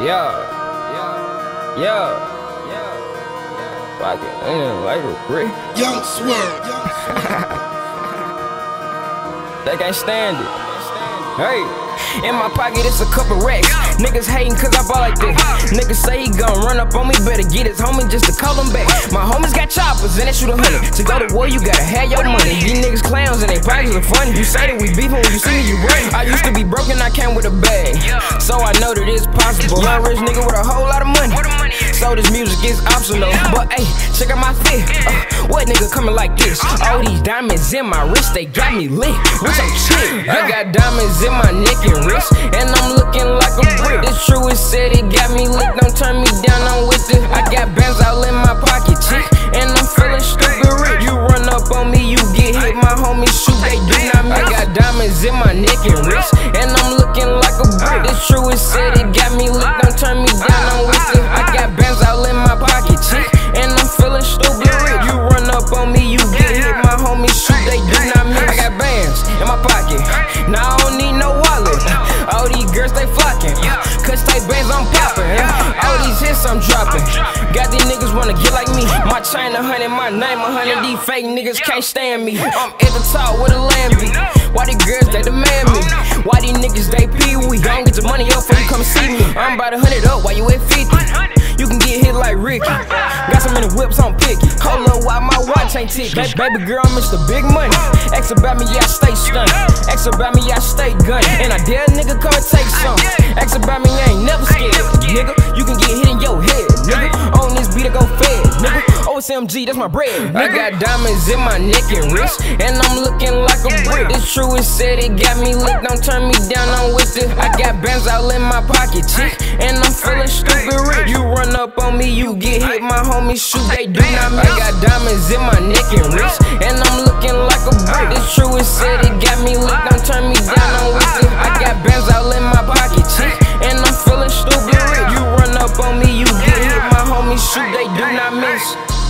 Yeah, yeah, yeah, yeah. Fuck it, ain't like a brick. Young Swerve. They can't stand it. Hey. In my pocket, it's a couple racks. Niggas hating cause I ball like this. Niggas say he gon' run up on me, better get his homie just to call him back. My homies got choppers and they shoot a hundred. To go to war, you gotta have your money. These niggas clowns and they pockets are funny. You say that we beefing when you see me, you run. I used to be broken, I came with a bag. So I know that it's possible. Young rich nigga with a whole lot of money. So this music is optional. But hey, check out my fit. Uh, coming like this? All these diamonds in my wrist, they got me lit. What's up, chick? I got diamonds in my neck and wrist, and I'm looking like a brick. It's true, it said it got me lit. Don't turn me down, I'm with it. I got bands all in my pocket, chick, and I'm feeling stupid rich. You run up on me, you get hit. My homies shoot, they do not miss. I got diamonds in my neck and wrist, and I'm looking like a brick. It's true, it said it got me I'm dropping. Got these niggas wanna get like me. My chain a hundred, my name a hundred. These fake niggas can't stand me. I'm at the top with a Lamby. Why these girls they demand me? Why these niggas they pee wee? Don't get your money up before you come see me. I'm about a hundred up, why you at 50? You can get hit like Ricky. Got so many whips on picky. Hold up, why my watch ain't ticking? Baby, baby girl, Mr. Big Money. Ask about me, yeah, I stay stunned. Ask about me, yeah, I stay gunning. And I dare a nigga come and take some. Ask about me, OSMG, that's my bread. I got diamonds in my neck and wrist. And I'm looking like a brick. It's true, it said it got me lit. Don't turn me down, I'm with it. I got bands all in my pocket, chick. And I'm feeling stupid rich. You run up on me, you get hit. My homies shoot, they do not miss. I got diamonds in my neck and wrist. And I'm looking like a brick. It's true, it said it got me lit. Don't turn me down, I'm with it. I got bands all in my pocket, chick. And I'm feeling stupid rich. You run up on me, you get hit. My homies shoot, they do not miss.